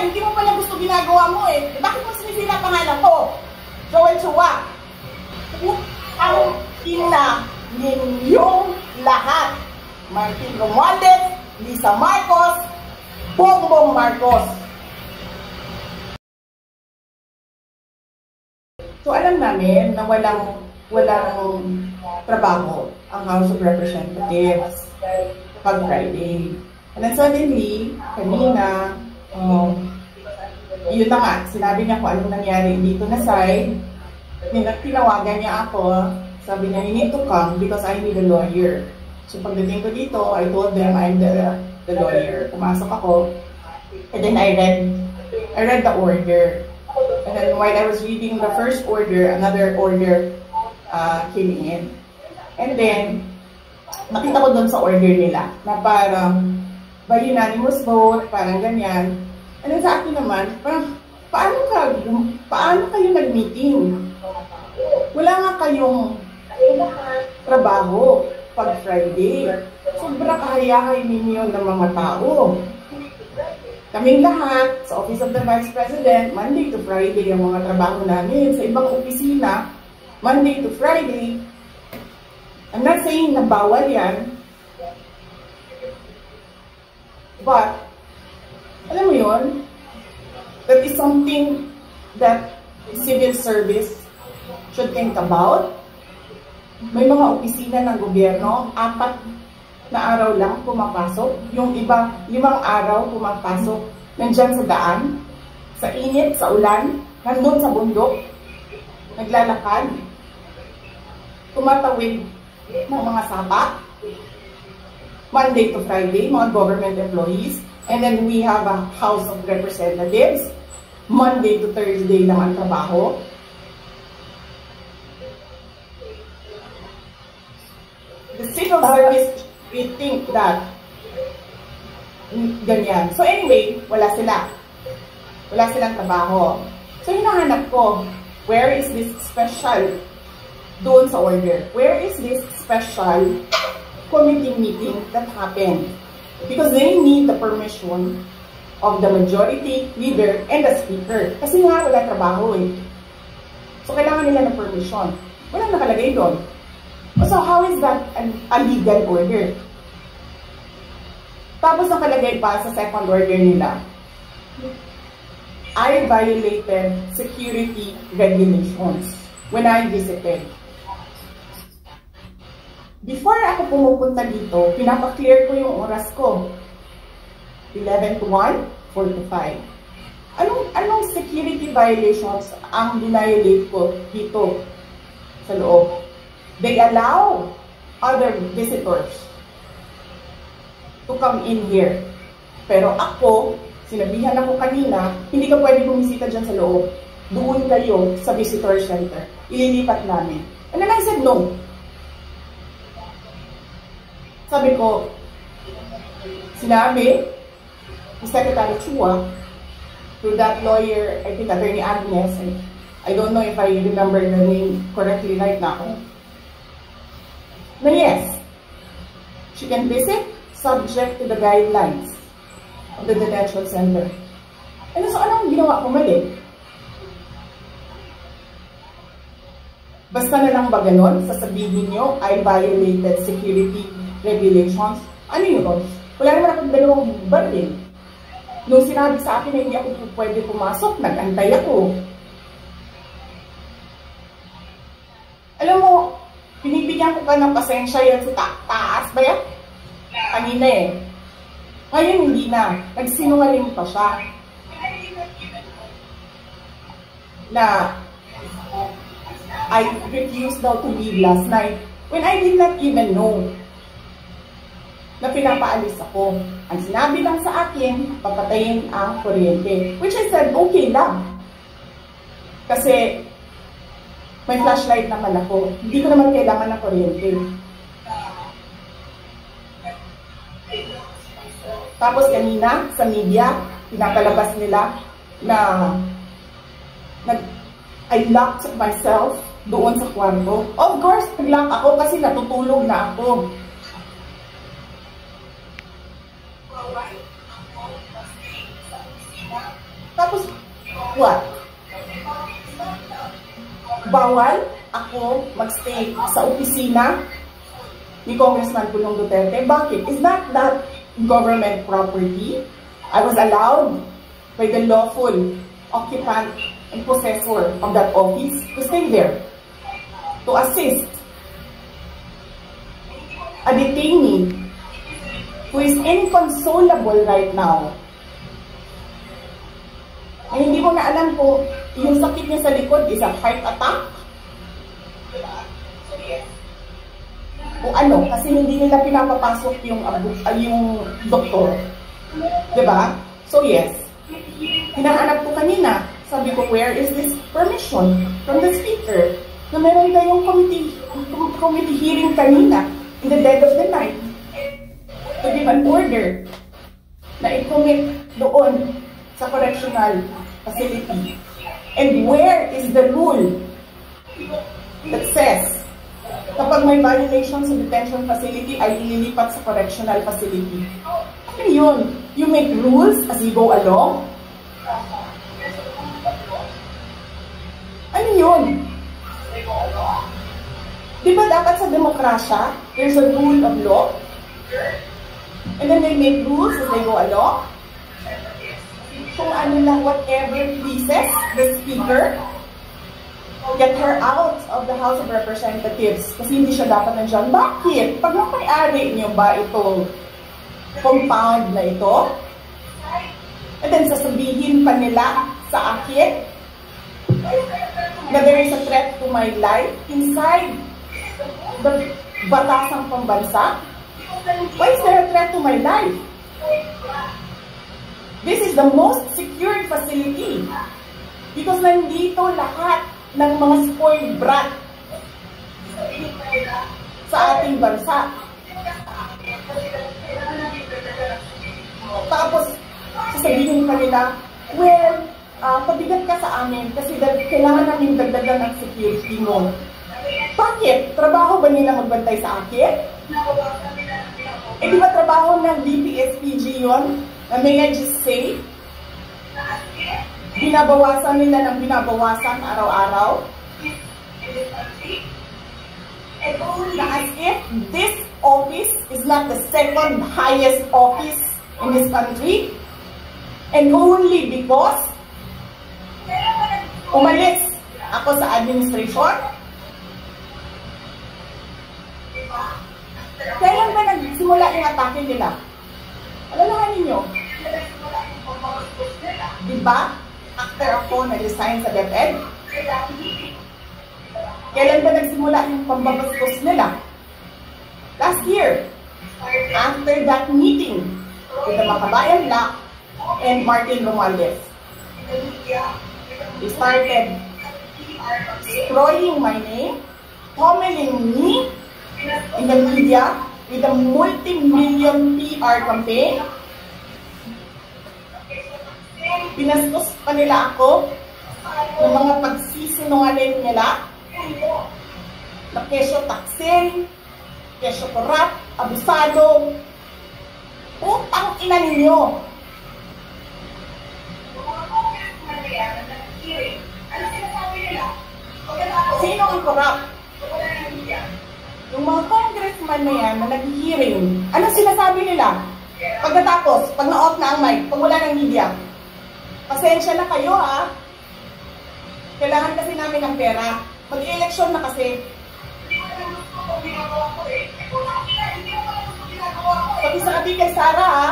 Hindi mo pala gusto ginagawa mo eh. eh bakit mo sinisira pangalan ko? Joel Chua. Ang ina ninyong lahat. Martin Romualdez, Lisa Marcos, Bongbong Marcos. So alam namin na walang walang trabaho ang House of Representatives pag Friday. And then suddenly, kanina, um, yun na nga, sinabi niya kung anong nangyari dito na side. Tinawagan niya ako, sabi niya, you need to come because I need a lawyer. So pagdating ko dito, I told them I'm the, the lawyer. Pumasok ako, and then I read, I read the order. And then while I was reading the first order, another order uh, came in. And then, nakita ko doon sa order nila na parang by unanimous vote, parang ganyan. Then sa akin naman, parang, paano, ka, paano kayo nag-meeting? Wala nga kayong trabaho pag Friday. Sobra kahayahay ninyo ng mga tao. Kaming lahat, sa Office of the Vice President, Monday to Friday ang mga trabaho namin. Sa ibang opisina, Monday to Friday. I'm not saying na bawal yan. But, alam mo yun, that is something that civil service should think about may mga opisina ng gobyerno, apat na araw lang pumapasok. Yung iba, limang araw pumapasok. Nandyan sa daan, sa init, sa ulan, nandun sa bundok, naglalakad, tumatawid ng mga sapa, Monday to Friday, mga government employees, and then we have a House of Representatives, Monday to Thursday ang trabaho, the civil service, we think that ganyan. So anyway, wala sila. Wala silang trabaho. So hinahanap ko, where is this special doon sa order? Where is this special committee meeting that happened? Because they need the permission of the majority leader and the speaker. Kasi nga wala trabaho eh. So kailangan nila ng permission. Wala nakalagay doon. So how is that an, a legal order? Tapos nakalagay pa sa second order nila, I violated security regulations when I visited. Before ako pumupunta dito, pinapa-clear ko yung oras ko. 11 to 1, 4 to 5. Anong, anong security violations ang dinayolate ko dito sa loob? They allow other visitors to come in here. Pero ako, sinabihan ako kanina, hindi ka pwede bumisita dyan sa loob. Doon kayo sa visitor center. Ililipat namin. And then I said no. Sabi ko, sinabi Secretary Chua to that lawyer, I think Attorney Agnes, and I don't know if I remember the name correctly right now, na yes, she can visit subject to the guidelines of the detention center. Ano so anong ginawa ko mali? Basta na lang ba ganun, sasabihin nyo, I violated security regulations. Ano yun? Wala naman akong dalawang baril. Nung sinabi sa akin na hindi ako pwede pumasok, nag-antay ako. Alam mo, Binibigyan ko ka ng pasensya yan sa ta taas ba yan? Kanina eh. Ngayon hindi na. Nagsinungaling pa siya. Na I refused daw to leave last night when I did not even know na pinapaalis ako. Ang sinabi lang sa akin, papatayin ang kuryente. Which I said, okay lang. Kasi may flashlight naman ako. Hindi ko naman kailangan ng kuryente. Tapos kanina, sa media, pinapalabas nila na nag, I locked myself doon sa kwarto. Of course, nag-lock ako kasi natutulog na ako. Tapos, what? Bawal ako magstay sa opisina ni Congressman Pulong Duterte. Bakit? Is that that government property? I was allowed by the lawful occupant and possessor of that office to stay there, to assist a detainee who is inconsolable right now. Ay hindi mo na alam kung yung sakit niya sa likod is a heart attack. O ano, kasi hindi nila pinapapasok yung, uh, yung doktor. Diba? So yes, hinahanap ko kanina, sabi ko, where is this permission from the speaker? Na meron kayong committee, committee hearing kanina in the dead of the night to give an order na i-commit doon sa correctional facility. And where is the rule that says kapag may violation sa detention facility ay ililipat sa correctional facility? Ano yun? You make rules as you go along? Ano yun? Di ba dapat sa demokrasya, there's a rule of law? And then they make rules as they go along? Kung ano lang, whatever pleases the speaker, get her out of the House of Representatives. Kasi hindi siya dapat nandiyan. Bakit? Pag napay-ari niyo ba itong compound na ito, and then sasabihin pa nila sa akin na there is a threat to my life inside the batasang pambansa, why is there a threat to my life? This is the most secured facility because nandito lahat ng mga spoiled brat sa ating bansa. Tapos, sasabihin pa nila, well, uh, pabigat ka sa amin kasi kailangan namin dagdagan ng security mo. Bakit? Trabaho ba nila magbantay sa akin? Eh di ba trabaho ng DPSPG yon? Na may I just say? Binabawasan nila ng binabawasan araw-araw? As if this office is not the second highest office in this country and only because umalis ako sa administration Kailan ba nagsimula yung atake nila? Alalahanin nyo. Diba? After ako na-resign sa DepEd, kailan ba nagsimula yung pambabastos nila? Last year. After that meeting with the Makabayan Black and Martin Romualdez. They started destroying my name, pummeling me in the media with a multi-million PR campaign. Pinastos pa nila ako ng mga pagsisinungaling nila na kesyo taksin, kesyo korap, abusado, utang ina ninyo. Sino ang korap? Yung mga congressman na yan na nag-hearing, anong sinasabi nila? Pagkatapos, pag na-off na ang mic, pag wala ng media, pasensya na kayo ha. Kailangan kasi namin ng pera. Mag-election na kasi. Pati sa kabi kay Sara ha,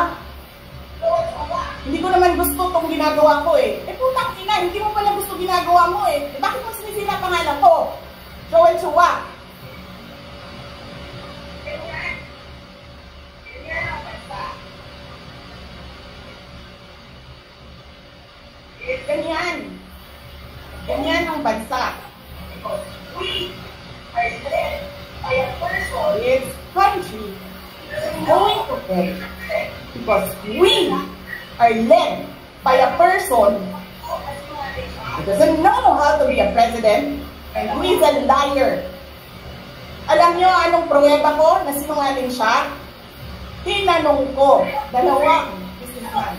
hindi ko naman gusto itong ginagawa ko eh. Eh putang ina, hindi mo pala gusto ginagawa mo eh. eh bakit mo sinisila pangalan ko? Joel Chua. Fail because we are led by a person who doesn't know how to be a president and who is a liar. Alam niyo anong pruweba ko na sinungaling siya? Tinanong ko, dalawang businessman.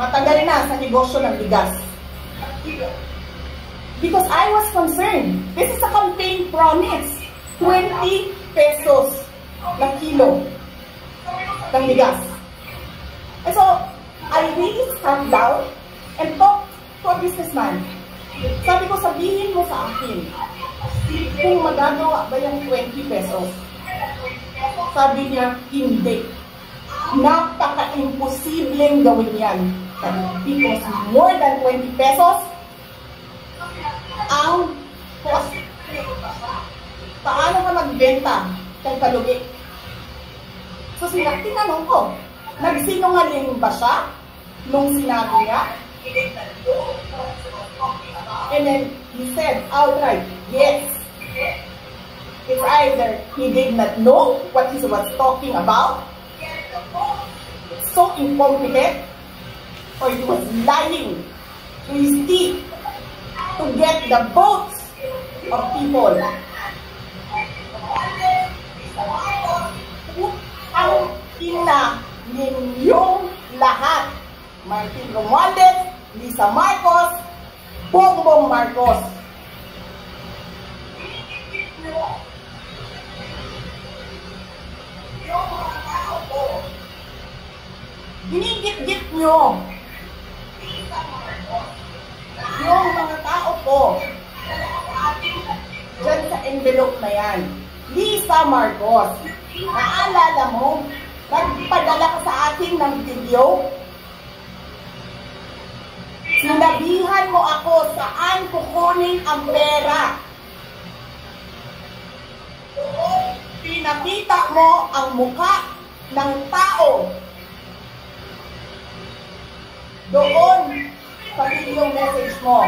matagal na sa negosyo ng bigas. Because I was concerned. This is a campaign promise. 20 pesos na kilo ng bigas. And so, I really sat down and talked to a businessman. Sabi ko, sabihin mo sa akin, kung magagawa ba yung 20 pesos? Sabi niya, hindi. Napaka-imposibleng gawin yan. Because more than 20 pesos, ang cost. Paano ka magbenta kay kalugi? So sila, tinanong ko, nagsinungaling ba siya nung sinabi niya? And then he said outright, yes. It's either he did not know what he was talking about, so incompetent, or he was lying to his teeth to get the votes of people. Ina ninyong lahat. Martin Romualdez, Lisa Marcos, Bongbong Marcos. Ginigit-git nyo yung mga tao ko dyan sa envelope na yan. Lisa Marcos, naalala mo, nagpadala ka sa akin ng video? Sinabihan mo ako saan kukunin ang pera. Pinakita mo ang muka ng tao. Doon, pati yung message mo.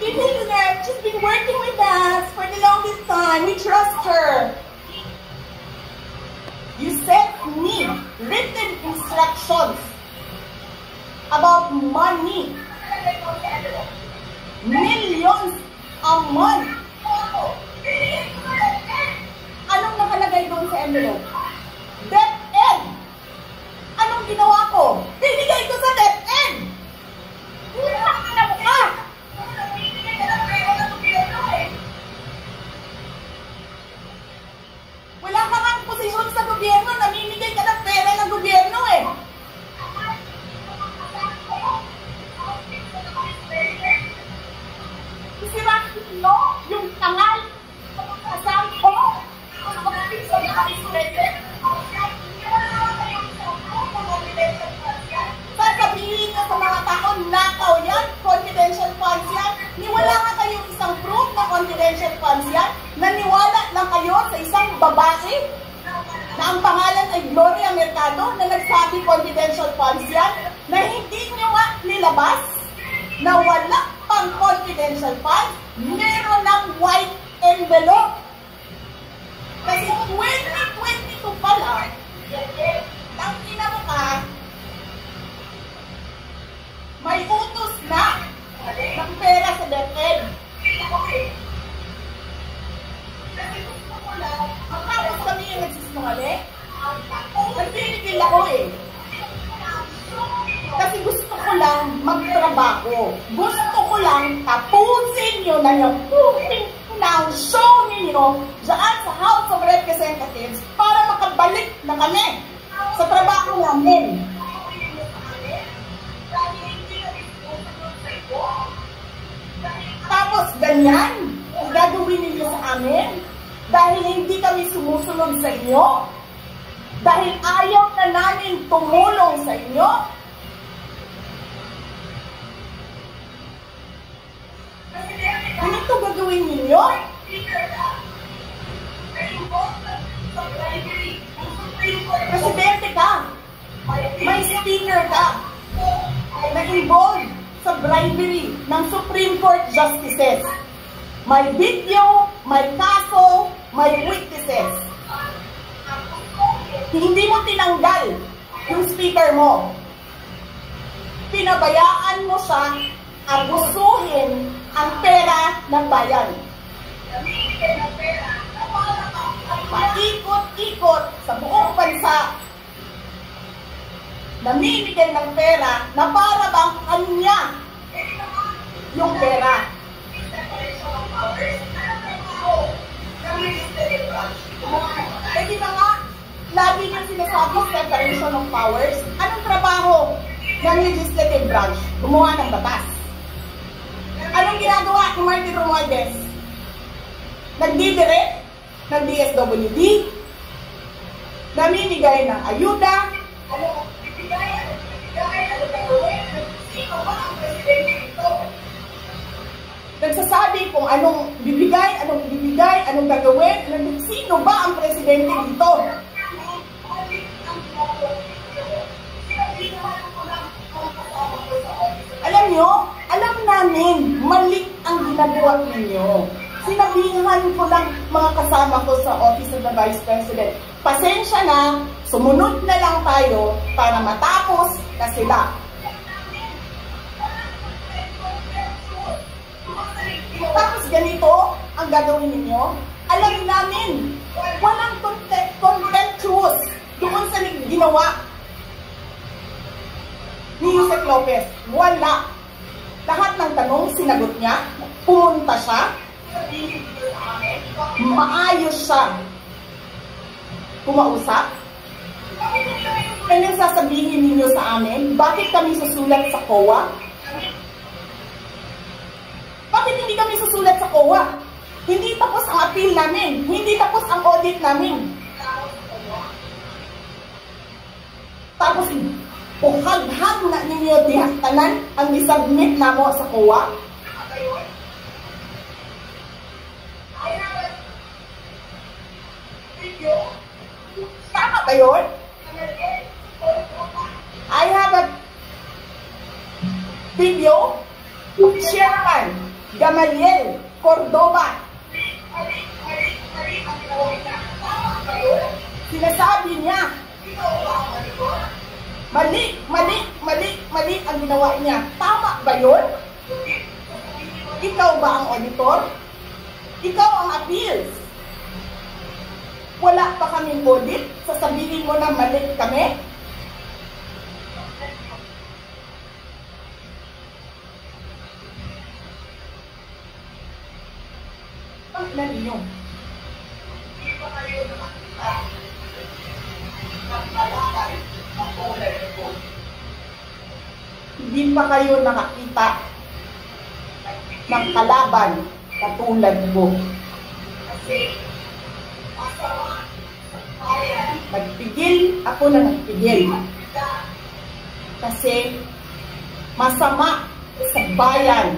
She's been working with us for the longest time. We trust her. You sent me written instructions about money. Millions a month. Anong nakalagay doon sa envelope? Na wala pang confidential funds, meron ng white envelope. Kasi 2022 pa lang, ang ina mo ka, may utos na ng pera sa DepEd. Ang tapos kami yung nagsisinungaling, nagpinigil ako eh. Kasi gusto ko lang magtrabaho. Gusto ko lang tapusin yun na yung puting ng show ninyo dyan sa House of Representatives para makabalik na kami sa trabaho namin. Tapos ganyan, ang gagawin ninyo sa amin dahil hindi kami sumusunod sa inyo, dahil ayaw na namin tumulong sa inyo, Ganito gagawin ninyo? Presidente ka. May speaker ka. Na-involved sa bribery ng Supreme Court Justices. May video, may kaso, may witnesses. Hindi mo tinanggal yung speaker mo. Pinabayaan mo siya abusuhin ang pera ng bayan. paikot-ikot sa buong bansa namimigay ng pera na para bang kanya yung pera. Di ba nga, lagi nang sinasabi separation of powers. Anong trabaho ng legislative branch? Gumawa ng batas. Anong ginagawa ni Martin Romualdez? Nagdidirect ng DSWD, namimigay ng ayuda, ano, bibigay, bibigay, ano gagawin, sino ba ang presidente nito? Nagsasabi kung anong bibigay, anong bibigay, anong gagawin, anong, sino ba ang presidente dito? Alam nyo, alam namin, mali ang ginagawa ninyo. Sinabihan ko lang mga kasama ko sa Office of the Vice President, pasensya na, sumunod na lang tayo para matapos na sila. Tapos ganito ang gagawin ninyo, alam namin, walang contemptuous doon sa ginawa ni Yusek Lopez. Wala. Lahat ng tanong, sinagot niya. Pumunta siya. Maayos siya. Kumausap. Ano sasabihin ninyo sa amin? Bakit kami susulat sa COA? Bakit hindi kami susulat sa COA? Hindi tapos ang appeal namin. Hindi tapos ang audit namin. Tapos, uhaghag na ninyo dihaktanan ang isubmit na mo sa COA. Tama ba yun? I have a video Chairman Gamaliel Cordoba. Sinasabi niya, mali, mali, mali, mali ang ginawa niya. Tama ba yun? Ikaw ba ang auditor? Ikaw ang appeals. Wala pa kaming audit? Sasabihin mo na mali kami? Ng kalaban katulad mo. Nagpigil, ako na nagpigil. Kasi masama sa bayan.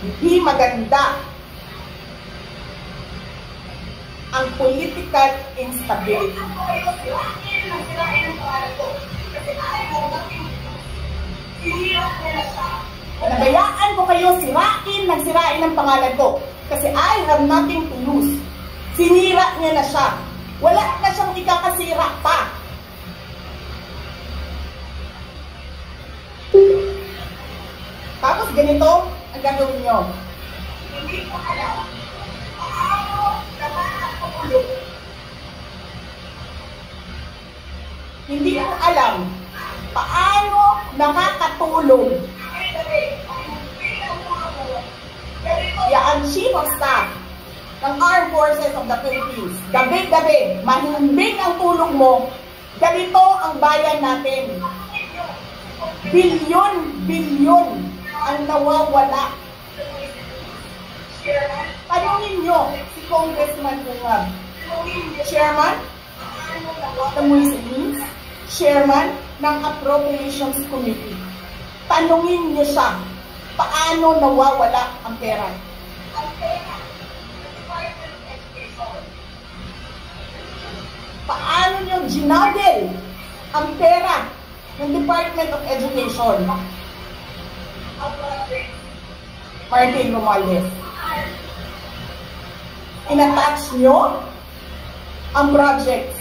Hindi maganda ang political instability. Nabayaan ko kayo sirain ng sirain ng pangalan ko. Kasi I have nothing to lose. Sinira niya na siya. Wala na siyang ikakasira pa. Tapos ganito ang gagawin niyo. Hindi ko alam. Paano nakakatulog? Hindi ko alam paano nakakatulog Yan, Chief of Staff ng Armed Forces of the Philippines. Gabi-gabi, mahimbing ang tulong mo, ganito ang bayan natin. Bilyon-bilyon ang nawawala. Tanungin nyo si Congressman Bungab. Chairman ng Municipalities, Chairman ng Appropriations Committee. Tanungin niyo siya, paano nawawala ang pera? Paano niyo ginagel ang pera ng Department of Education? Martin Romualdez. Inattach niyo ang projects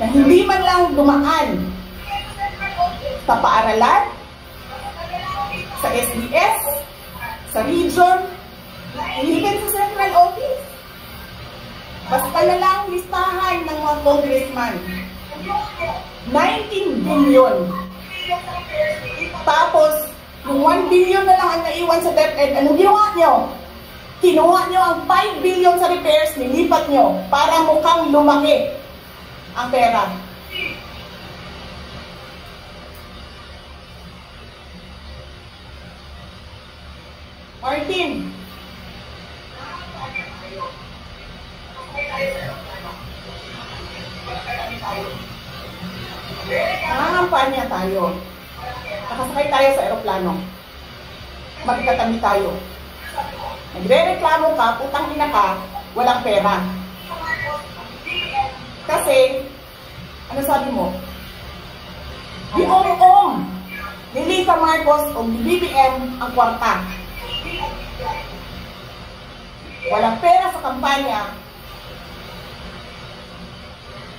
na hindi man lang dumaan sa paaralan, sa SDS, sa region, even sa central office. Basta na lang listahan ng mga congressman. 19 billion. Tapos, yung 1 billion na lang ang naiwan sa DepEd, anong ginawa nyo? Kinuha nyo ang 5 billion sa repairs, nilipat nyo para mukhang lumaki ang pera. Martin. Nangangampanya tayo. Nakasakay tayo sa aeroplano. Magkatabi tayo. Nagre-reklamo ka, putang ina ka, walang pera. Kasi, ano sabi mo? Di om-om, ni Lisa Marcos o BBM ang kwarta. Walang pera sa kampanya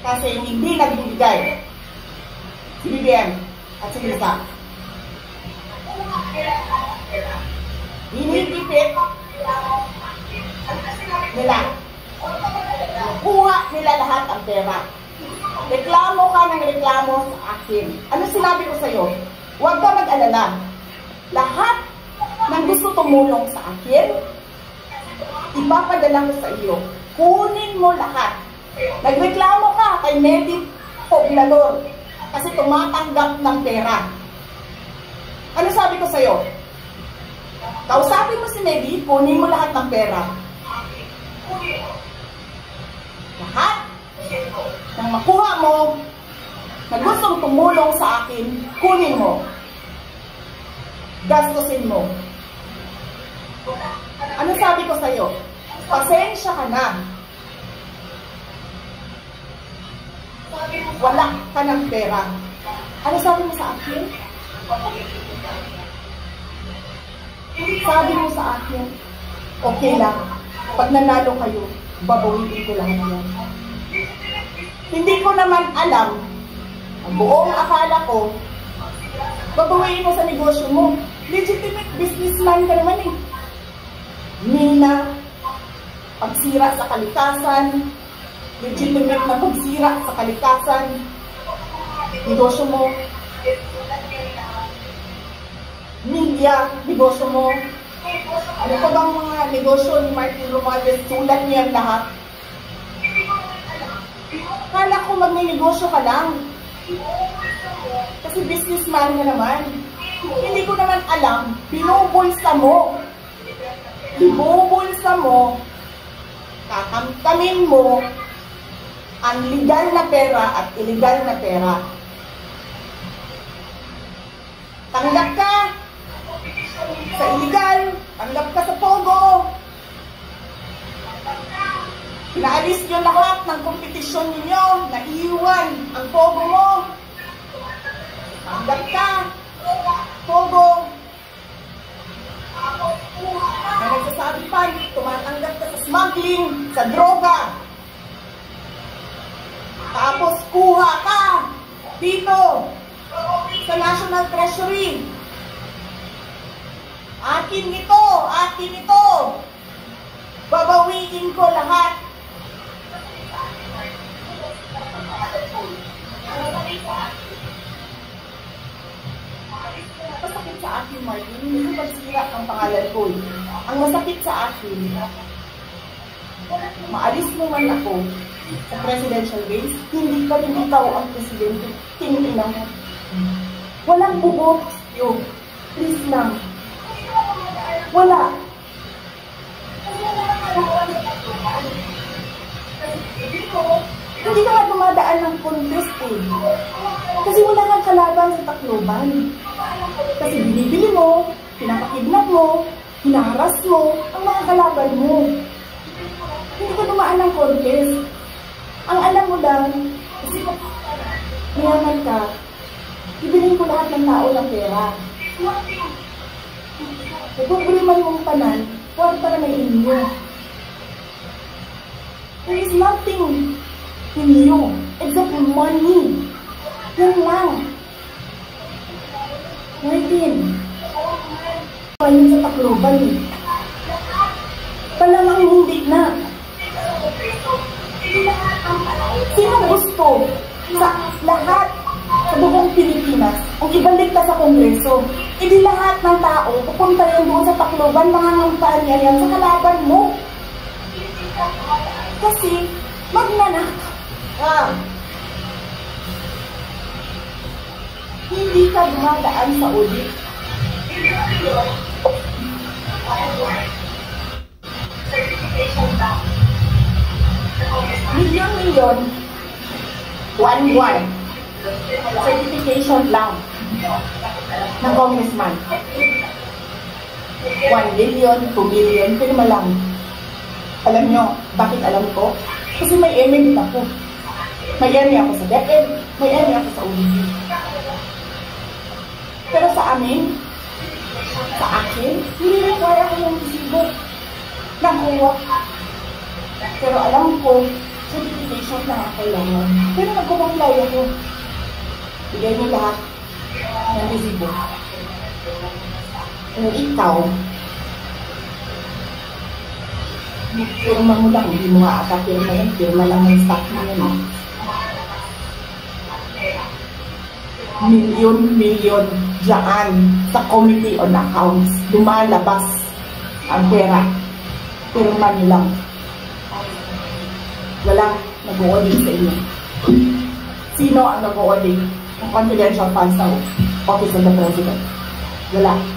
kasi hindi nagbibigay si BBM at si Lisa. Hinihipit nila. Kuha nila lahat ang pera. Reklamo ka ng reklamo sa akin. Ano sinabi ko sa'yo? Huwag ka mag-alala. Lahat ng gusto tumulong sa akin, ipapadala ko sa iyo. Kunin mo lahat. Nagreklamo ka kay Medit Poblador kasi tumatanggap ng pera. Ano sabi ko sa'yo? Kausapin mo si Medi, kunin mo lahat ng pera. Lahat ng makuha mo na gustong tumulong sa akin, kunin mo. Gastusin mo. Ano sabi ko sa'yo? Pasensya ka na. Wala ka ng pera. Ano sabi mo sa akin? Sabi mo sa akin, okay lang. Pag nanalo kayo, babawiin ko lahat yan. Hindi ko naman alam, ang buong akala ko, babawiin mo sa negosyo mo. Legitimate businessman ka naman eh. Mina, pagsira sa kalikasan, legitimate na pagsira sa kalikasan, negosyo mo, media, negosyo mo, ano pa bang mga negosyo ni Martin Romualdez, sulat niyan lahat. Kala ko magne-negosyo ka lang. Kasi businessman ka naman. Hindi ko naman alam, binubulsa mo. Ibubulsa mo, kakamtamin mo, ang legal na pera at illegal na pera. Tanggap ka sa illegal, tanggap ka sa pogo. Pinaalis nyo lahat ng kompetisyon ninyo, naiiwan ang pogo mo. Tanggap ka, pogo. Smuggling, sa droga. Tapos kuha ka dito sa National Treasury. Akin ito, akin ito. Babawiin ko lahat. Masakit sa akin, Martin. Hindi ko pagsira ang pangalan ko. Ang masakit sa akin, maalis mo man ako sa presidential race, hindi pa rin ikaw ang presidente. Tinginan mo. Walang bubot yun. Please lang. Wala. Hindi ka nga dumadaan ng contest eh. Kasi wala kang kalaban sa Tacloban. Kasi binibili mo, pinapakidnap mo, hinaharas mo, ang mga kalaban mo. Hindi ka dumaan ng contest. Ang alam mo lang, kasi kung mayaman ka, ibilin ko lahat ng tao ng pera. Kung man mong panan, kwarta na may inyo. There is nothing in you except money. Yan lang. Martin, ngayon sa Tacloban eh. Palamang hindi na. Sino gusto sa lahat sa buong Pilipinas ang ibalik ka sa Kongreso? Hindi lahat ng tao pupunta yun doon sa Tacloban, mangangampanya yan sa kalaban mo. Kasi, magnanakaw ka. Hindi ka dumadaan sa ulit. Milyon-milyon, one-one, certification lang ng congressman. 1 billion, 2 billion, pirma lang. Alam nyo, bakit alam ko? Kasi may ML ako. May ML ako sa DepEd, may ML ako sa UDP. Pero sa amin, sa akin, hindi require ako yung resibo. Nakuha. Pero alam ko, certification na ang kailangan. Pero nagkukumplay ako. Bigay mo lahat ng resibo. Kung ikaw, pirma mo lang, hindi mo nga ata pirma pirma lang ng staff mo yun. ah. Milyon-milyon dyan sa Committee on Accounts, lumalabas ang pera. Pirma nyo lang. Wala nag-audit sa inyo. Sino ang nag-audit ng confidential funds ng Office of the President? Wala.